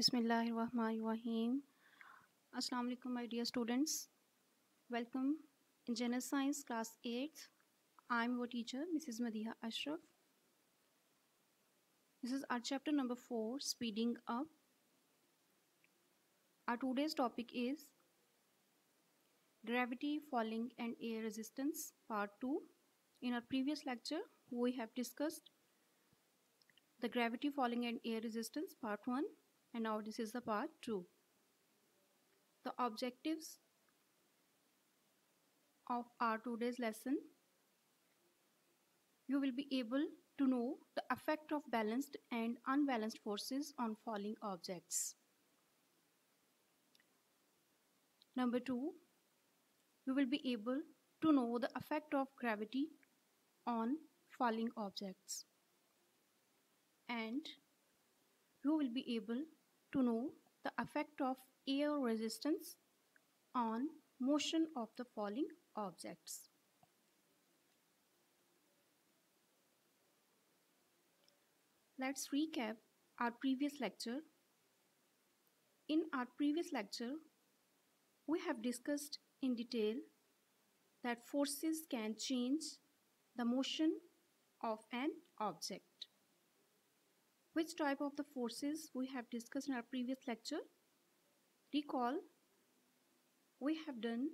Bismillahirrahmanirrahim. Assalamu alaikum, my dear students. Welcome in General Science Class 8. I'm your teacher, Mrs. Madiha Ashraf. This is our chapter number 4, Speeding Up. Our today's topic is Gravity, Falling and Air Resistance, Part 2. In our previous lecture, we have discussed the Gravity, Falling and Air Resistance, Part 1 and now this is the part 2 the objectives of our today's lesson. You will be able to know the effect of balanced and unbalanced forces on falling objects. Number 2 you will be able to know the effect of gravity on falling objects. And you will be able to know the effect of air resistance on motion of the falling objects. Let's recap our previous lecture. In our previous lecture, we have discussed in detail that forces can change the motion of an object. Which type of the forces we have discussed in our previous lecture? Recall, we have done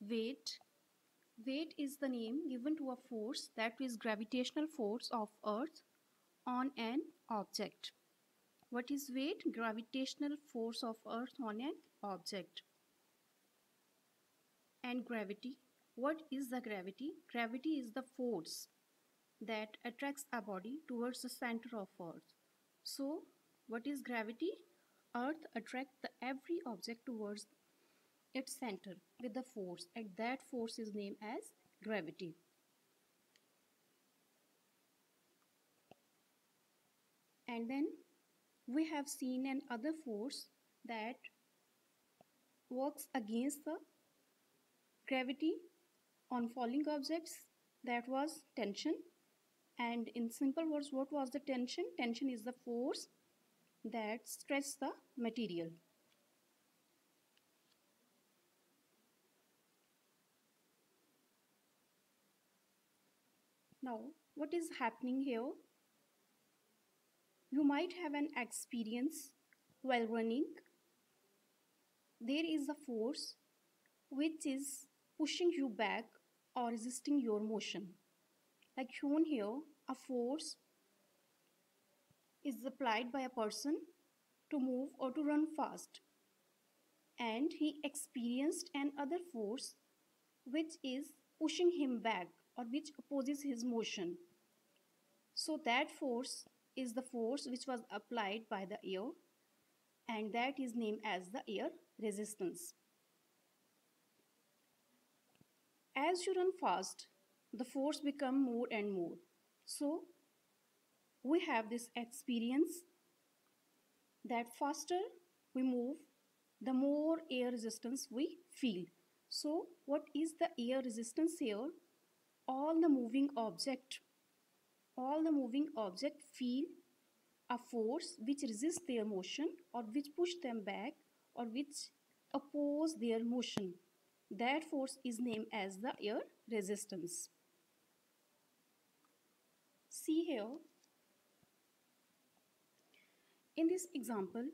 weight. Weight is the name given to a force that is gravitational force of earth on an object. What is weight? Gravitational force of earth on an object. And gravity. What is the gravity? Gravity is the force that attracts a body towards the center of earth. So what is gravity? Earth attracts the every object towards its center with the force and that force is named as gravity. And then we have seen an other force that works against the gravity on falling objects that was tension and in simple words what was the tension? Tension is the force that stretches the material. Now what is happening here? You might have an experience while running. There is a force which is pushing you back or resisting your motion. Like shown here a force is applied by a person to move or to run fast. And he experienced another force which is pushing him back or which opposes his motion. So that force is the force which was applied by the air and that is named as the air resistance. As you run fast the force become more and more so we have this experience that faster we move the more air resistance we feel. So what is the air resistance here? All the moving object all the moving object feel a force which resists their motion or which push them back or which oppose their motion. That force is named as the air resistance see here. In this example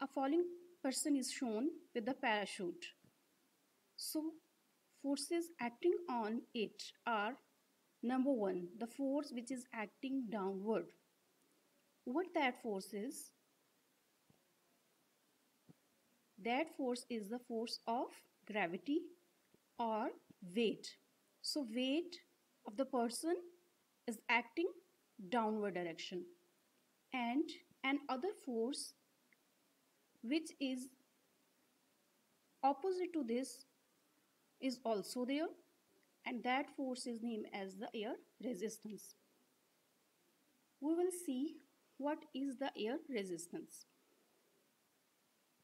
a falling person is shown with the parachute. So forces acting on it are number one the force which is acting downward. What that force is? That force is the force of gravity or weight. So weight of the person is acting downward direction and an other force which is opposite to this is also there and that force is named as the air resistance. We will see what is the air resistance.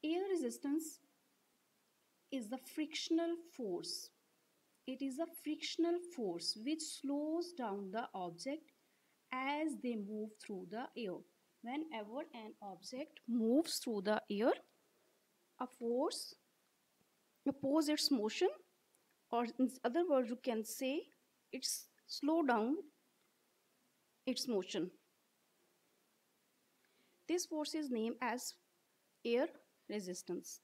Air resistance is the frictional force it is a frictional force which slows down the object as they move through the air. whenever an object moves through the air, a force opposes its motion, or in other words, you can say it's slow down its motion. This force is named as air resistance.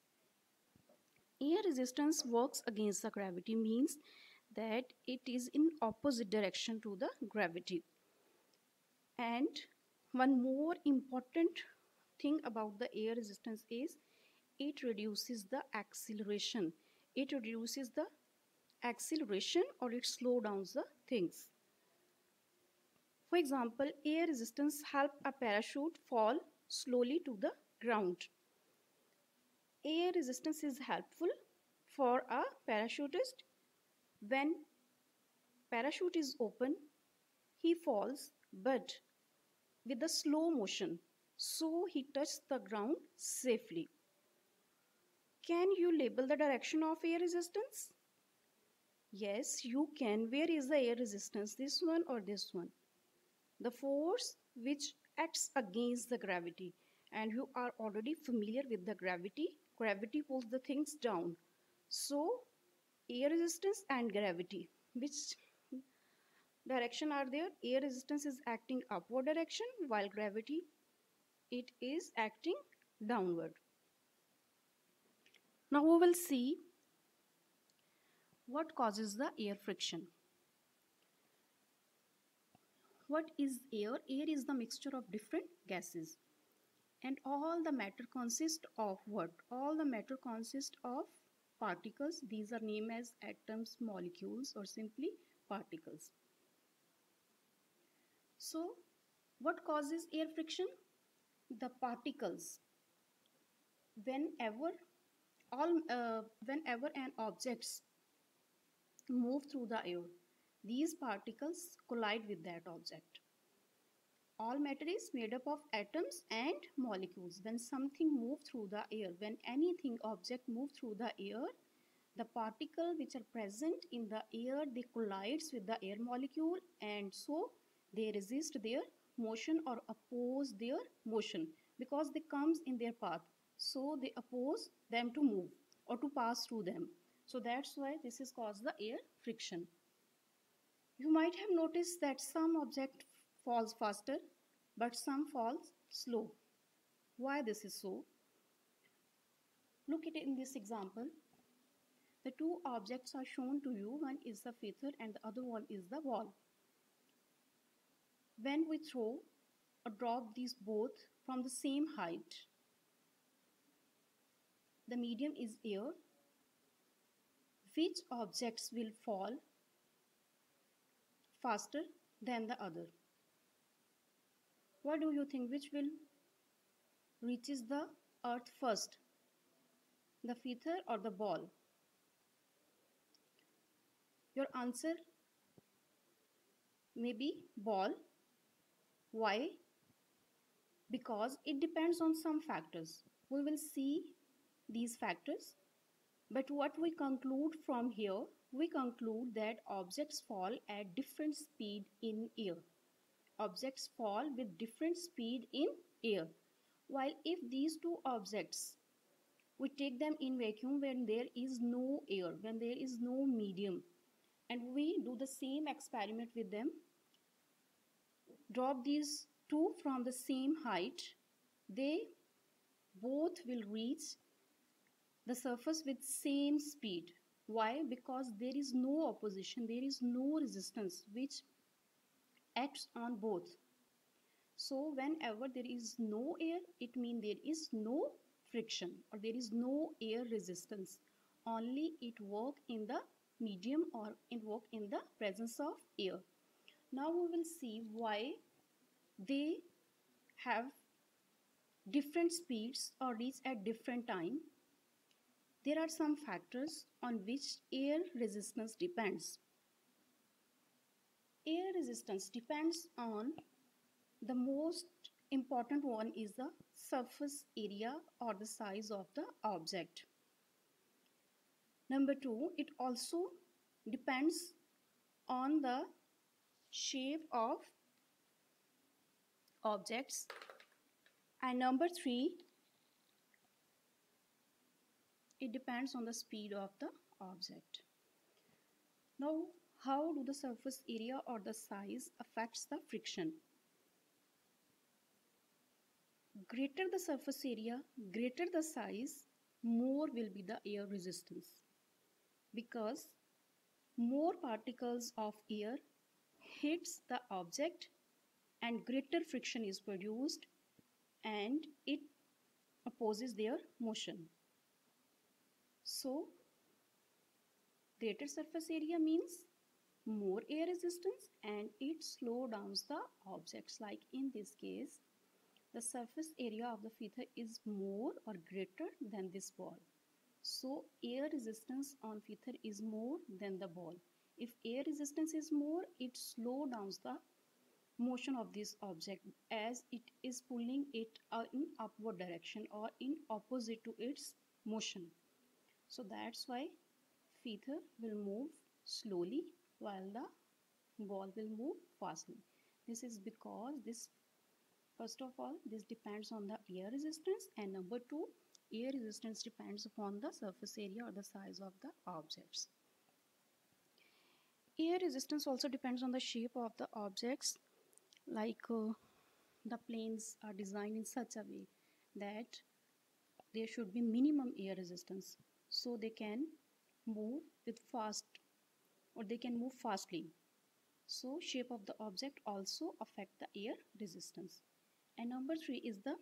Air resistance works against the gravity means that it is in opposite direction to the gravity. And one more important thing about the air resistance is it reduces the acceleration. It reduces the acceleration or it slows down the things. For example, air resistance help a parachute fall slowly to the ground. Air resistance is helpful for a parachutist when parachute is open he falls but with a slow motion so he touches the ground safely. Can you label the direction of air resistance? Yes, you can. Where is the air resistance? This one or this one? The force which acts against the gravity. And you are already familiar with the gravity. Gravity pulls the things down. So, air resistance and gravity. Which direction are there air resistance is acting upward direction while gravity it is acting downward now we will see what causes the air friction what is air air is the mixture of different gases and all the matter consists of what all the matter consists of particles these are named as atoms molecules or simply particles so, what causes air friction? The particles. Whenever all uh, whenever an objects move through the air, these particles collide with that object. All matter is made up of atoms and molecules. When something moves through the air, when anything object moves through the air, the particle which are present in the air they collides with the air molecule and so they resist their motion or oppose their motion because they comes in their path. So they oppose them to move or to pass through them. So that's why this is caused the air friction. You might have noticed that some object falls faster but some falls slow. Why this is so? Look at it in this example. The two objects are shown to you. One is the feather and the other one is the ball when we throw or drop these both from the same height, the medium is air, which objects will fall faster than the other? What do you think? Which will reaches the earth first? The feather or the ball? Your answer may be ball why? Because it depends on some factors. We will see these factors. But what we conclude from here, we conclude that objects fall at different speed in air. Objects fall with different speed in air. While if these two objects, we take them in vacuum when there is no air, when there is no medium, and we do the same experiment with them, drop these two from the same height, they both will reach the surface with same speed. Why? Because there is no opposition, there is no resistance which acts on both. So whenever there is no air, it means there is no friction or there is no air resistance. Only it work in the medium or it work in the presence of air. Now we will see why they have different speeds or reach at different time. There are some factors on which air resistance depends. Air resistance depends on the most important one is the surface area or the size of the object. Number two, it also depends on the shape of objects And number three, it depends on the speed of the object. Now, how do the surface area or the size affects the friction? Greater the surface area, greater the size, more will be the air resistance. Because more particles of air hits the object and greater friction is produced and it opposes their motion. So greater surface area means more air resistance and it slow down the objects. Like in this case the surface area of the feather is more or greater than this ball. So air resistance on feather is more than the ball. If air resistance is more it slow down the motion of this object as it is pulling it uh, in upward direction or in opposite to its motion. So that's why feather will move slowly while the ball will move fastly. This is because this first of all this depends on the air resistance and number two air resistance depends upon the surface area or the size of the objects. Air resistance also depends on the shape of the objects like uh, the planes are designed in such a way that there should be minimum air resistance so they can move with fast or they can move fastly. So shape of the object also affect the air resistance. And number three is the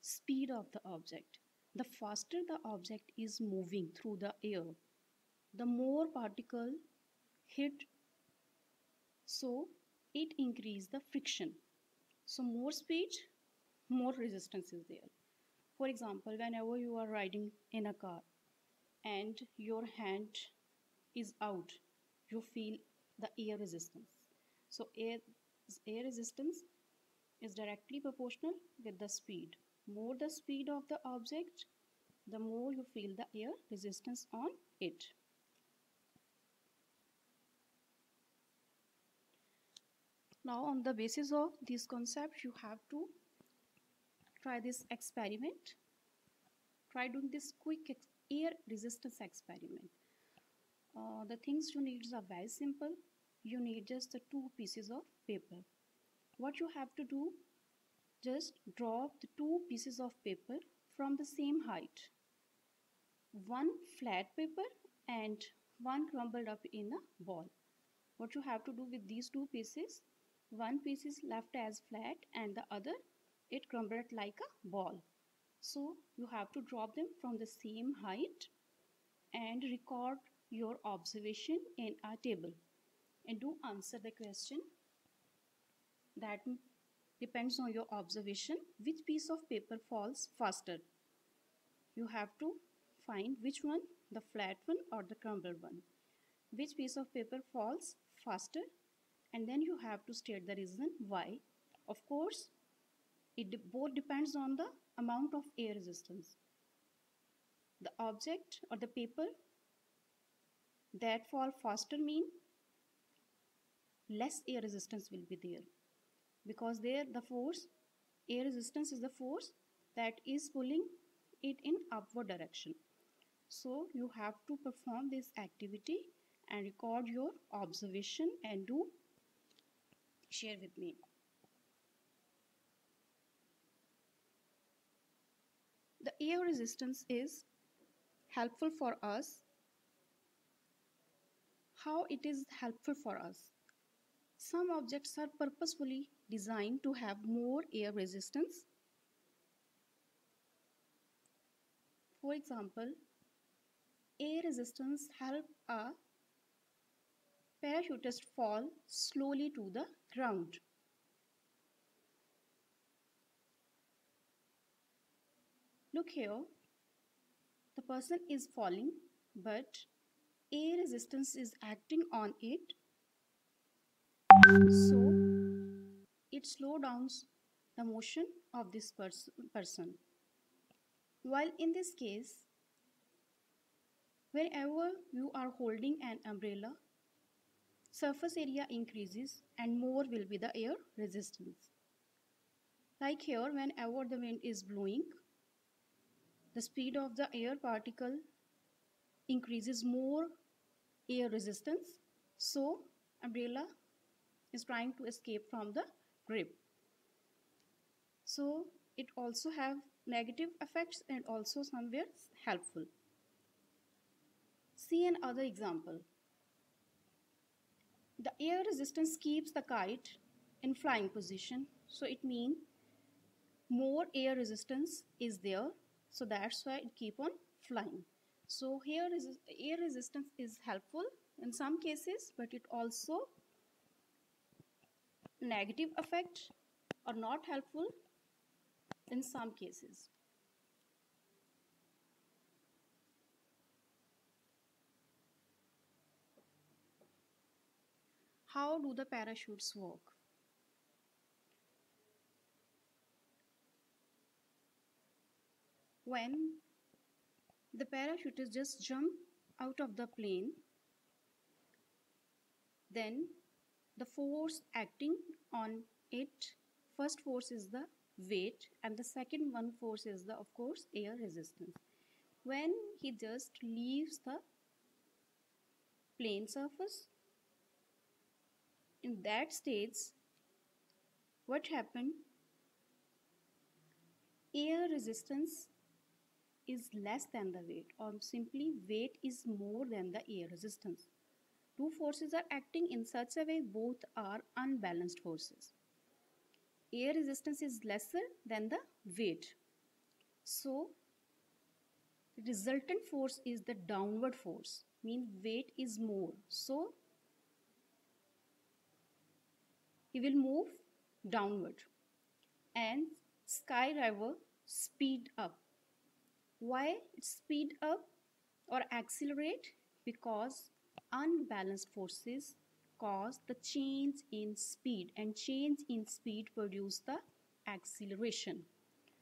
speed of the object. The faster the object is moving through the air, the more particle hit so it increase the friction. So more speed, more resistance is there. For example, whenever you are riding in a car and your hand is out you feel the air resistance. So air air resistance is directly proportional with the speed. More the speed of the object the more you feel the air resistance on it. Now on the basis of these concepts you have to try this experiment. Try doing this quick air resistance experiment uh, the things you need are very simple. You need just the two pieces of paper. What you have to do just drop the two pieces of paper from the same height. One flat paper and one crumbled up in a ball. What you have to do with these two pieces one piece is left as flat and the other it crumbled like a ball. So you have to drop them from the same height and record your observation in a table. And do answer the question that depends on your observation which piece of paper falls faster. You have to find which one the flat one or the crumbled one. Which piece of paper falls faster? And then you have to state the reason why. Of course it both depends on the amount of air resistance. The object or the paper that fall faster mean less air resistance will be there. Because there the force air resistance is the force that is pulling it in upward direction. So you have to perform this activity and record your observation and do share with me. The air resistance is helpful for us how it is helpful for us. Some objects are purposefully designed to have more air resistance. For example, air resistance help a parachutist fall slowly to the ground. Look here, the person is falling but air resistance is acting on it. So it slow down the motion of this pers person. While in this case whenever you are holding an umbrella surface area increases and more will be the air resistance. Like here, whenever the wind is blowing, the speed of the air particle increases more air resistance. So umbrella is trying to escape from the grip. So it also have negative effects and also somewhere helpful. See another example. The air resistance keeps the kite in flying position. So it means more air resistance is there. So that's why it keep on flying. So here is air resistance is helpful in some cases, but it also negative effect or not helpful in some cases. How do the parachutes work? When the parachutist just jump out of the plane, then the force acting on it, first force is the weight and the second one force is the of course air resistance. When he just leaves the plane surface, in that stage what happened? Air resistance is less than the weight or simply weight is more than the air resistance. Two forces are acting in such a way both are unbalanced forces. Air resistance is lesser than the weight. So resultant force is the downward force mean weight is more. So he will move downward and skydiver speed up why it speed up or accelerate? Because unbalanced forces cause the change in speed and change in speed produce the acceleration.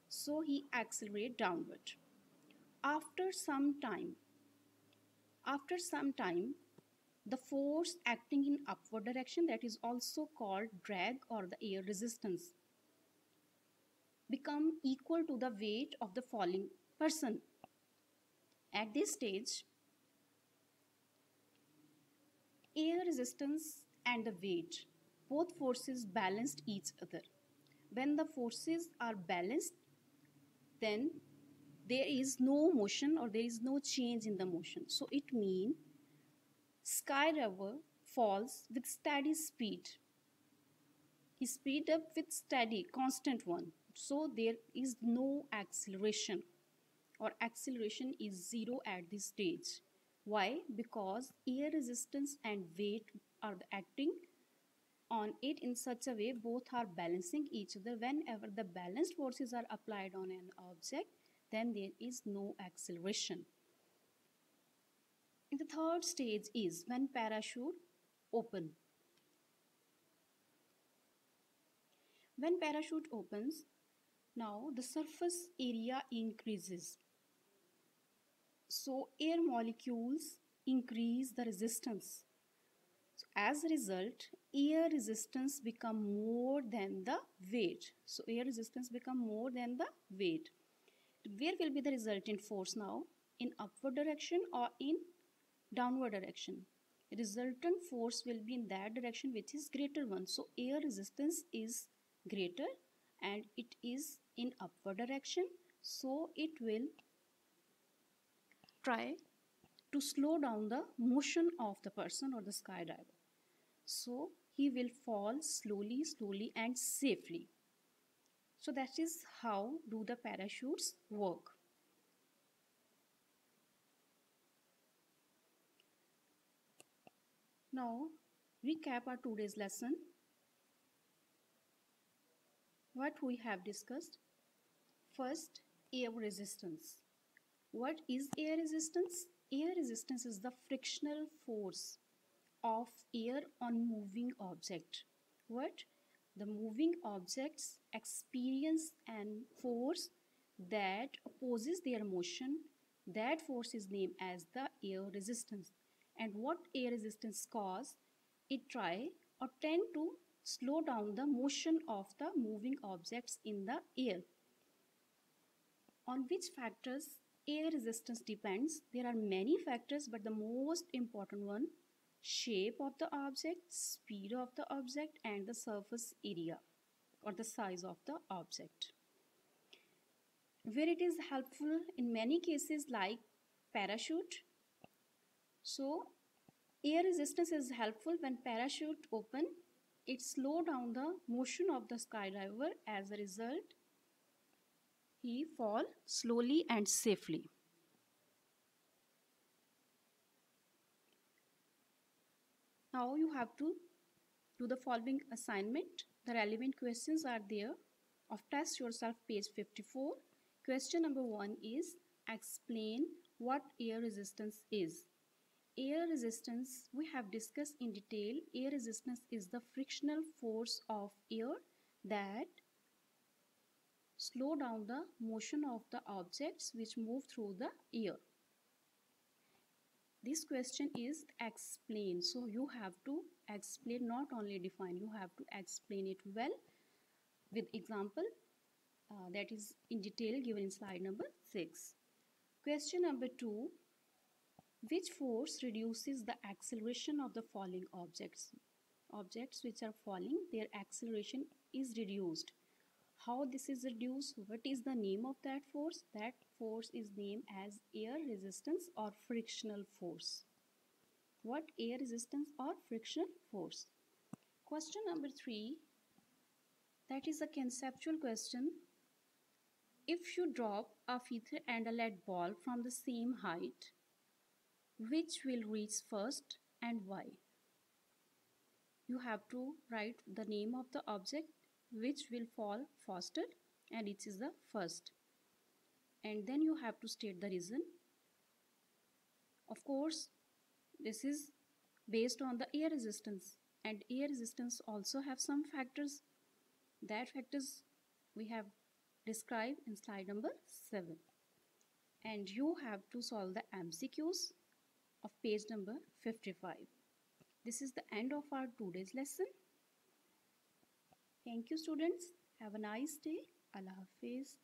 So he accelerate downward. After some time after some time the force acting in upward direction that is also called drag or the air resistance become equal to the weight of the falling person at this stage air resistance and the weight both forces balanced each other when the forces are balanced then there is no motion or there is no change in the motion so it means Skydiver falls with steady speed. He speed up with steady, constant one. So there is no acceleration or acceleration is zero at this stage. Why? Because air resistance and weight are acting on it in such a way both are balancing each other. Whenever the balanced forces are applied on an object, then there is no acceleration. In the third stage is when parachute open. When parachute opens, now the surface area increases. So air molecules increase the resistance. So as a result, air resistance become more than the weight. So air resistance become more than the weight. Where will be the resultant force now? In upward direction or in downward direction resultant force will be in that direction which is greater one so air resistance is greater and it is in upward direction so it will try to slow down the motion of the person or the skydiver so he will fall slowly slowly and safely so that is how do the parachutes work Now, recap our today's lesson. What we have discussed. First, air resistance. What is air resistance? Air resistance is the frictional force of air on moving object. What? The moving objects experience an force that opposes their motion. That force is named as the air resistance and what air resistance cause it try or tend to slow down the motion of the moving objects in the air. On which factors air resistance depends? There are many factors but the most important one shape of the object, speed of the object and the surface area or the size of the object. Where it is helpful in many cases like parachute. So air resistance is helpful when parachute open. It slow down the motion of the skydiver as a result he fall slowly and safely. Now you have to do the following assignment. The relevant questions are there of test yourself page 54. Question number 1 is explain what air resistance is. Air resistance we have discussed in detail. Air resistance is the frictional force of air that slow down the motion of the objects which move through the air. This question is explain. So you have to explain not only define, you have to explain it well with example uh, that is in detail given in slide number 6. Question number 2. Which force reduces the acceleration of the falling objects? Objects which are falling, their acceleration is reduced how this is reduced what is the name of that force? That force is named as air resistance or frictional force. What air resistance or frictional force? Question number 3 that is a conceptual question. If you drop a feather and a lead ball from the same height which will reach first and why? You have to write the name of the object which will fall faster and it is the first. And then you have to state the reason. Of course this is based on the air resistance and air resistance also have some factors. That factors we have described in slide number 7 and you have to solve the MCQs of page number 55 this is the end of our today's lesson Thank you students. Have a nice day. Allah Hafiz.